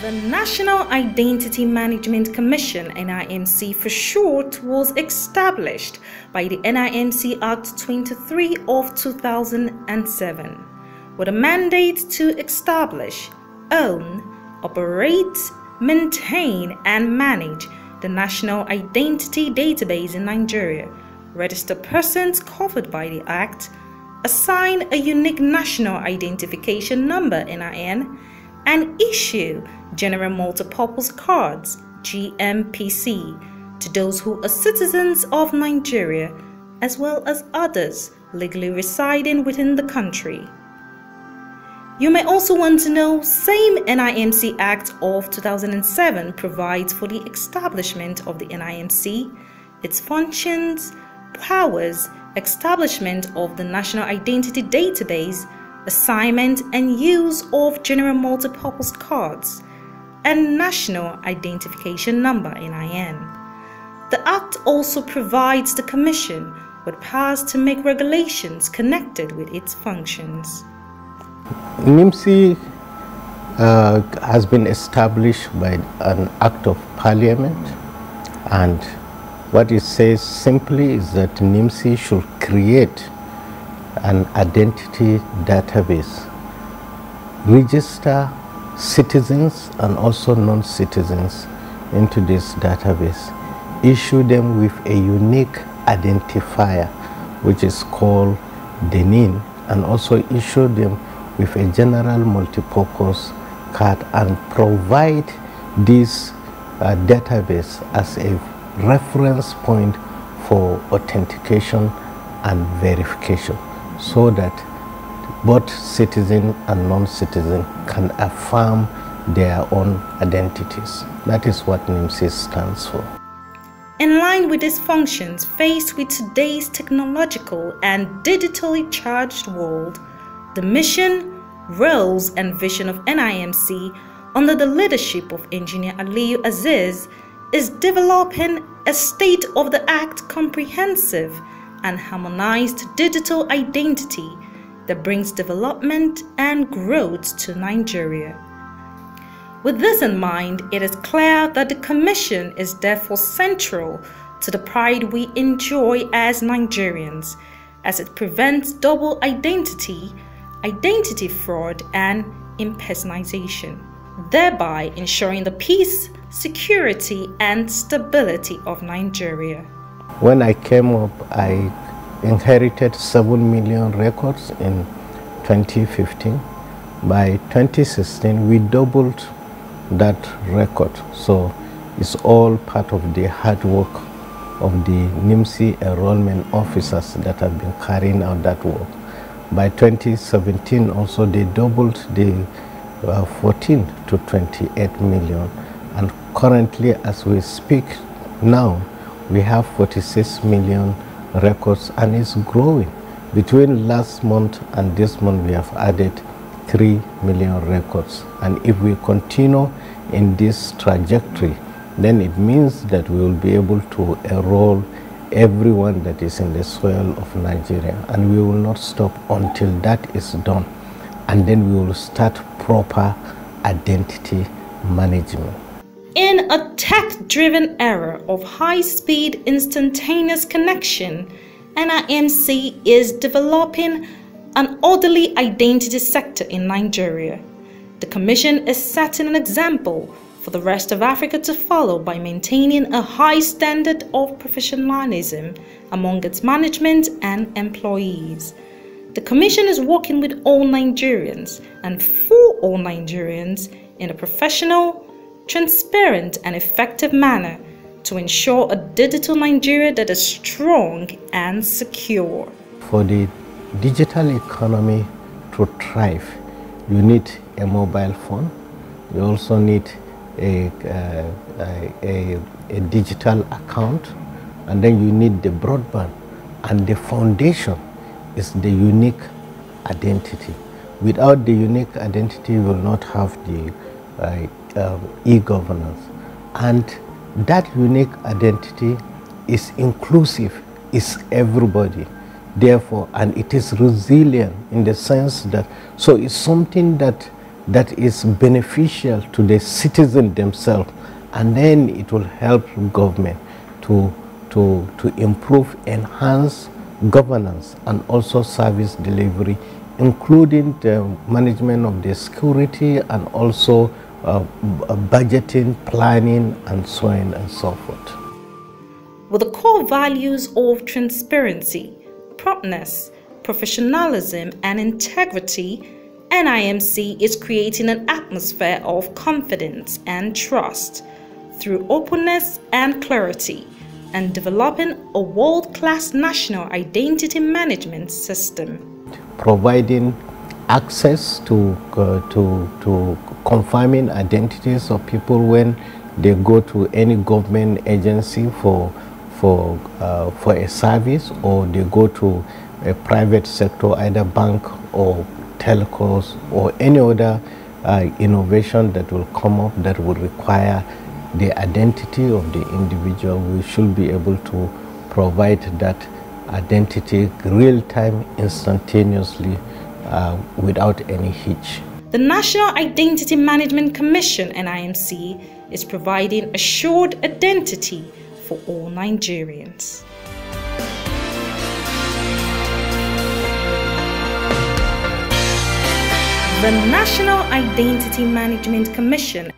The National Identity Management Commission, NIMC for short, was established by the NIMC Act 23 of 2007 with a mandate to establish, own, operate, maintain, and manage the National Identity Database in Nigeria, register persons covered by the Act, assign a unique National Identification Number NIN, and issue General Multipurpose Cards GMPC to those who are citizens of Nigeria as well as others legally residing within the country. You may also want to know same NIMC Act of 2007 provides for the establishment of the NIMC, its functions, powers, establishment of the National Identity Database, assignment and use of general multipurpose cards, and National Identification Number NIN. The Act also provides the Commission with powers to make regulations connected with its functions. NIMC uh, has been established by an act of parliament and what it says simply is that NIMC should create an identity database, register citizens and also non-citizens into this database, issue them with a unique identifier which is called the NIN and also issue them with a general multipurpose card and provide this uh, database as a reference point for authentication and verification so that both citizen and non-citizen can affirm their own identities. That is what NIMC stands for. In line with these functions, faced with today's technological and digitally charged world, the mission, roles, and vision of NIMC under the leadership of Engineer Aliyu Aziz is developing a state-of-the-art comprehensive and harmonized digital identity that brings development and growth to Nigeria. With this in mind, it is clear that the Commission is therefore central to the pride we enjoy as Nigerians, as it prevents double identity, identity fraud, and impersonation, thereby ensuring the peace, security, and stability of Nigeria. When I came up, I inherited 7 million records in 2015. By 2016, we doubled that record. So it's all part of the hard work of the NIMC enrollment officers that have been carrying out that work. By 2017 also they doubled the uh, 14 to 28 million and currently as we speak now we have 46 million records and it's growing. Between last month and this month we have added 3 million records and if we continue in this trajectory then it means that we will be able to enroll everyone that is in the soil of Nigeria and we will not stop until that is done and then we will start proper identity management. In a tech-driven era of high-speed instantaneous connection, NIMC is developing an orderly identity sector in Nigeria. The Commission is setting an example for the rest of Africa to follow by maintaining a high standard of professionalism among its management and employees. The Commission is working with all Nigerians and for all Nigerians in a professional, transparent, and effective manner to ensure a digital Nigeria that is strong and secure. For the digital economy to thrive, you need a mobile phone. You also need a, uh, a, a, digital account, and then you need the broadband. And the foundation is the unique identity. Without the unique identity, you will not have the uh, um, e-governance. And that unique identity is inclusive, is everybody. Therefore, and it is resilient in the sense that, so it's something that that is beneficial to the citizen themselves and then it will help government to, to, to improve, enhance governance and also service delivery, including the management of the security and also uh, budgeting, planning, and so on and so forth. With the core values of transparency, promptness, professionalism, and integrity, NIMC is creating an atmosphere of confidence and trust through openness and clarity and developing a world-class national identity management system. Providing access to, uh, to, to confirming identities of people when they go to any government agency for, for, uh, for a service or they go to a private sector, either bank or telcos or any other uh, innovation that will come up that will require the identity of the individual, we should be able to provide that identity real-time, instantaneously, uh, without any hitch. The National Identity Management Commission, NIMC, is providing assured identity for all Nigerians. The National Identity Management Commission